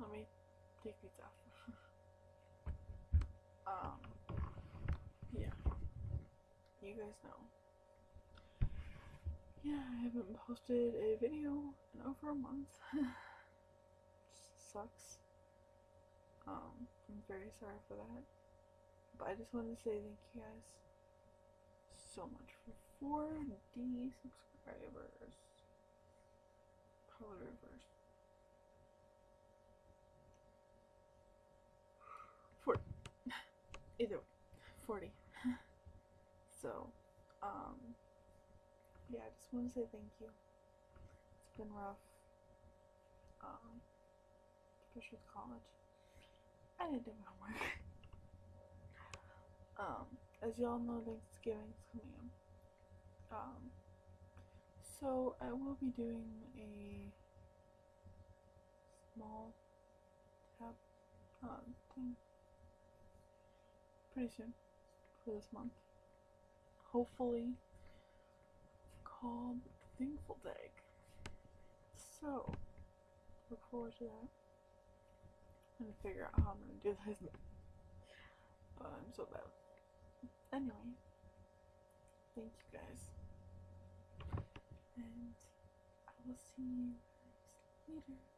Let me take these off. um, yeah. You guys know. Yeah, I haven't posted a video in over a month. Sucks. Um, I'm very sorry for that. But I just wanted to say thank you guys so much for 4D subscribers. Probably reverse. 40. Either way. 40. so, um, yeah, I just want to say thank you. It's been rough. Um, especially with college. I didn't do my homework. um, as y'all know, Thanksgiving's coming up. Um, so I will be doing a small tab um, thing pretty soon for this month. Hopefully, called Thankful Tag. So, look forward to that. I'm gonna figure out how I'm gonna do this. But I'm so bad. Anyway, thank you guys. And I will see you guys later.